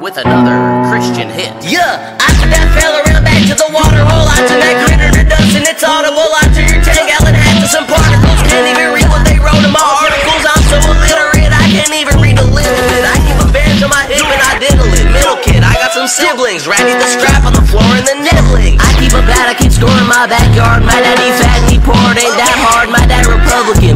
With another Christian hit. Yeah, I took that fell around back to the water hole. I took that critter to dust and it's audible. I took your tank gallon hat to some particles. Can't even read what they wrote in my articles. I'm so illiterate, I can't even read a little bit. I keep a band to my hip and I diddle it. Middle kid, I got some siblings. Ratty the strap on the floor and the nibbling. I keep a bat, I keep scoring my backyard. My daddy fat and he poor, ain't that hard. My dad Republican,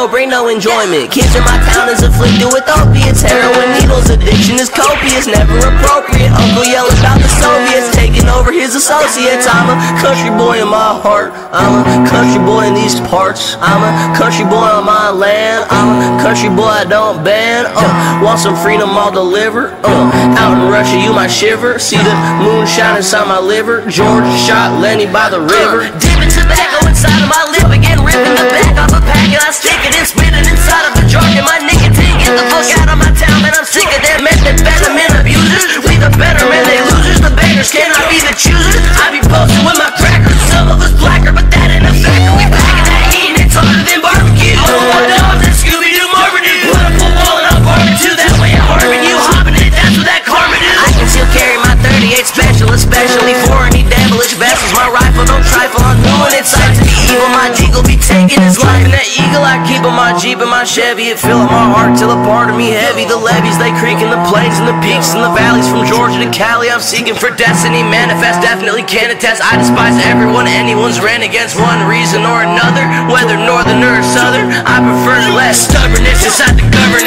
no bring no enjoyment. Kids in my town is afflicted with opiates. Heroin needles, addiction is copious, never appropriate. Uncle yell about the Soviets taking over his associates. I'm a country boy in my heart. I'm a country boy in these parts. I'm a country boy on my land. I'm a country boy I don't ban. Uh, want some freedom, I'll deliver. Uh, out in Russia, you might shiver. See the moon shine inside my liver. George shot Lenny by the river. Dipping tobacco inside of my lip again, ripping the back off a pack and I stick it and spit it inside of a jar. Get my nicotine, get the fuck out of my town, man. I'm sick of that methamphetamine abusers. We the better men, they losers. The beggars cannot be the choosers. I be posting with my crackers. Some of us blacker, but that ain't a factor. We packing that heat and it's hotter than barbecue. Don't want dogs and Scooby Doo Marvin Put up a wall and I'll barbecue that way. I'm harming you, hopping it. That's what that karma do. I can still carry my 38 special, especially for any devilish vessels. My rifle don't trifle on doing it. Sight to evil, my deagle be taking his life. And that eagle I keep on my Jeep and my Chevy, it fill up my heart till a part of me heavy. The levees they creak and the plains and the peaks and the valleys from Georgia to Cali. I'm seeking for destiny, manifest, definitely can attest. I despise everyone, anyone's ran against one reason or another, whether northern or southern. I prefer less stubbornness inside the governance.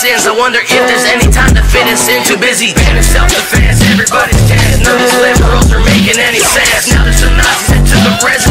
Citizens? I wonder if there's any time to fit in. Too busy banning self-defense, everybody's tense. None of these liberals are making any sense. Now there's some Nazis that took the president.